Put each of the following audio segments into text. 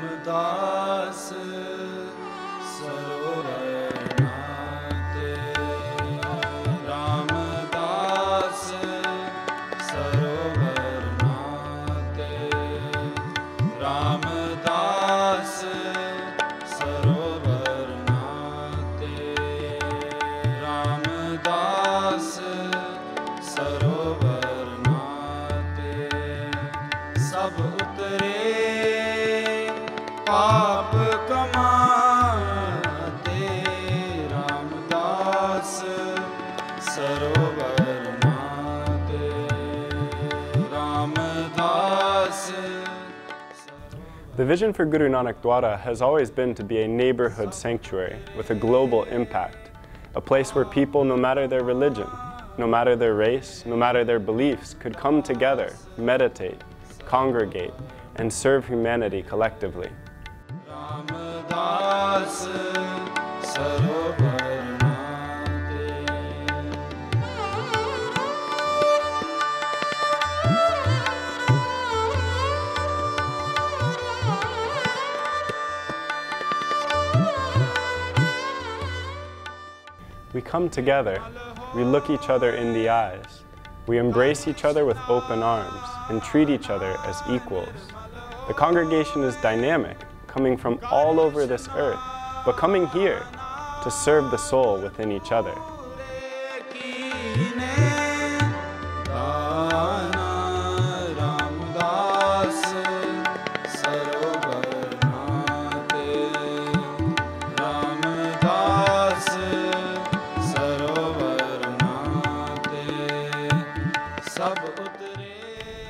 ਰਾਮਦਾਸ ਸਰੋਵਰ ਨਾਤੇ ਰਾਮਦਾਸ ਸਰੋਵਰ ਨਾਤੇ ਰਾਮ कमाते रामदास सरोवर माते Ramdas The vision for Guru Nanak Dwara has always been to be a neighborhood sanctuary with a global impact, a place where people, no matter their religion, no matter their race, no matter their beliefs, could come together, meditate, congregate, and serve humanity collectively. We come together, we look each other in the eyes, we embrace each other with open arms, and treat each other as equals. The congregation is dynamic, coming from all over this earth, but coming here to serve the soul within each other.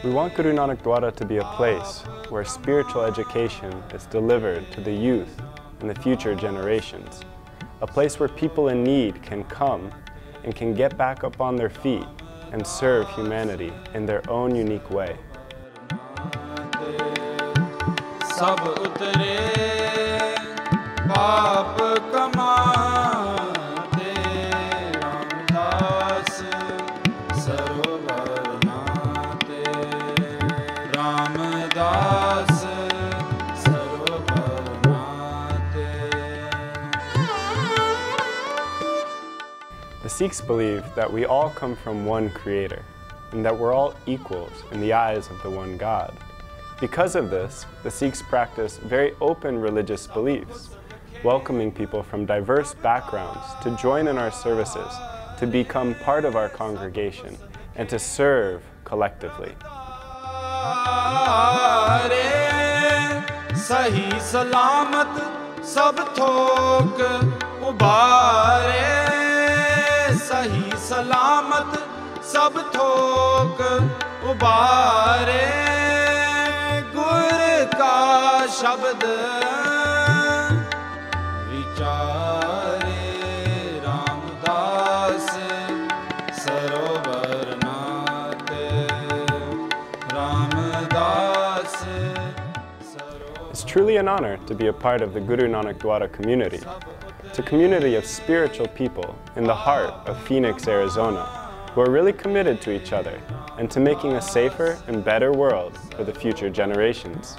We want Guru Nanak Dwara to be a place where spiritual education is delivered to the youth and the future generations. A place where people in need can come and can get back up on their feet and serve humanity in their own unique way. Sikhs believe that we all come from one creator and that we're all equals in the eyes of the one God. Because of this, the Sikhs practice very open religious beliefs, welcoming people from diverse backgrounds to join in our services, to become part of our congregation, and to serve collectively. सही सलामत सब ਸਹੀ ਸਲਾਮਤ ਸਭ ਥੋਕ ਉਬਾਰੇ। ਗੁਰ ਕਾ ਸ਼ਬਦ ਵਿਚਾਰੇ ਰਾਮਦਾਸ ਸਰੋਵਰ। Truly an honor to be a part of the Guru Nanak Dwara community. It's a community of spiritual people in the heart of Phoenix, Arizona, who are really committed to each other and to making a safer and better world for the future generations.